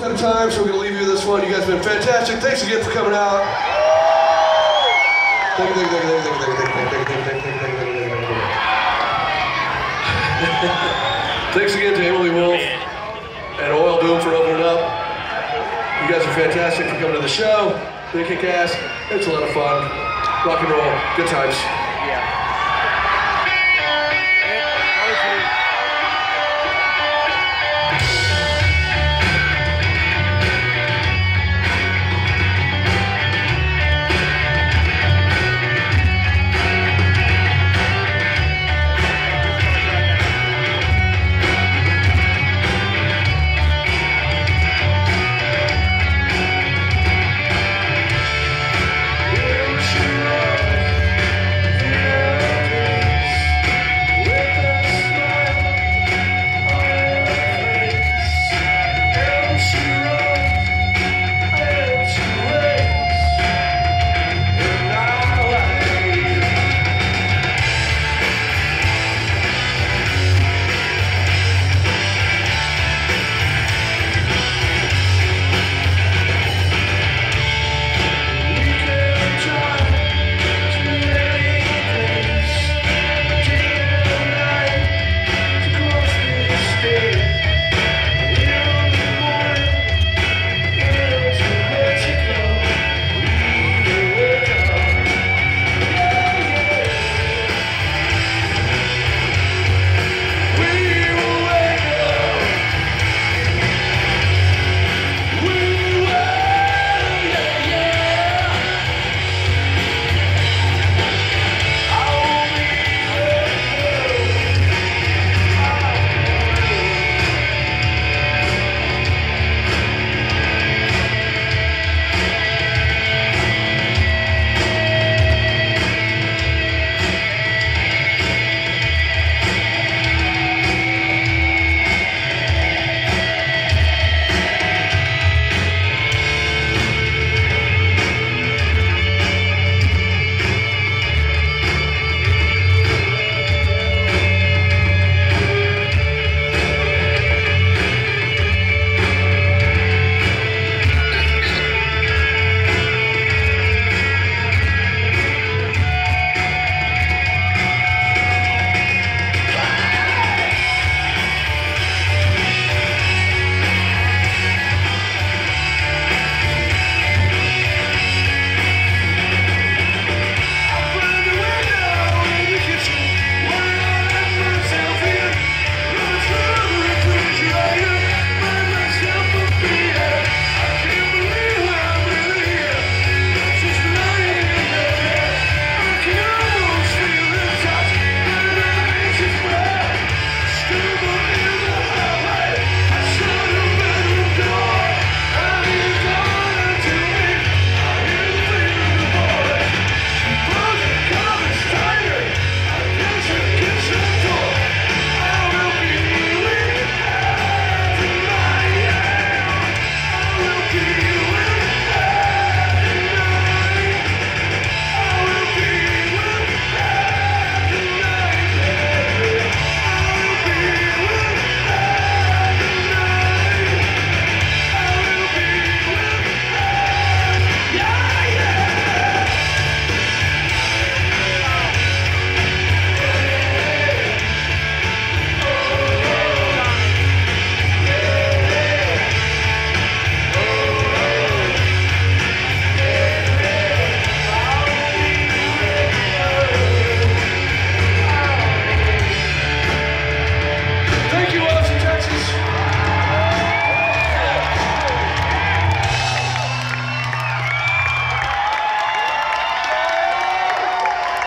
out of time, so we're gonna leave you with this one. You guys have been fantastic. Thanks again for coming out. Thank you, thank you, thank you, thank you, thank you, thank you, thank you, thank you, thank you, thank you, thank you. Thanks again to Emily Wolfe and Oil Boom for opening up. You guys are fantastic for coming to the show. They kick ass. It's a lot of fun. Rock and roll. Good times.